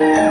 Yeah.